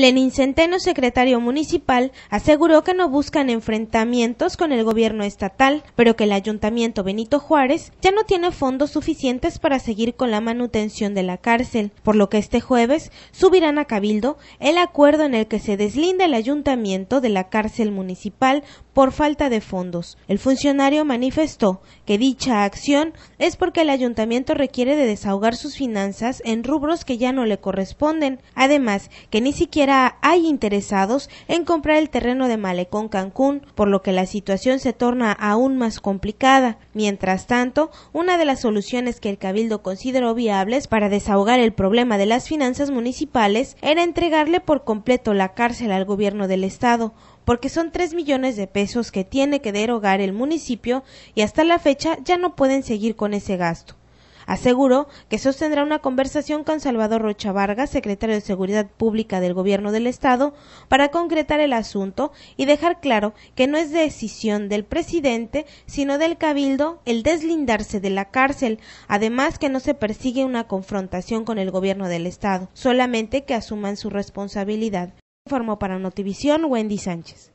Lenin Centeno, secretario municipal, aseguró que no buscan enfrentamientos con el gobierno estatal, pero que el ayuntamiento Benito Juárez ya no tiene fondos suficientes para seguir con la manutención de la cárcel, por lo que este jueves subirán a Cabildo el acuerdo en el que se deslinda el ayuntamiento de la cárcel municipal por falta de fondos. El funcionario manifestó que dicha acción es porque el ayuntamiento requiere de desahogar sus finanzas en rubros que ya no le corresponden, además que ni siquiera hay interesados en comprar el terreno de Malecón Cancún, por lo que la situación se torna aún más complicada. Mientras tanto, una de las soluciones que el Cabildo consideró viables para desahogar el problema de las finanzas municipales era entregarle por completo la cárcel al gobierno del Estado, porque son tres millones de pesos que tiene que derogar el municipio y hasta la fecha ya no pueden seguir con ese gasto. Aseguró que sostendrá una conversación con Salvador Rocha Vargas, secretario de Seguridad Pública del Gobierno del Estado, para concretar el asunto y dejar claro que no es decisión del presidente, sino del Cabildo el deslindarse de la cárcel, además que no se persigue una confrontación con el Gobierno del Estado, solamente que asuman su responsabilidad. Informó para Notivisión Wendy Sánchez.